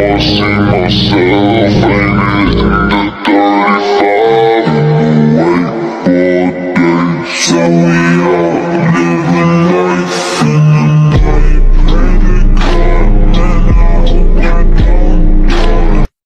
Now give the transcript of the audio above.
I see myself ain't it in the 35 Wait for days, so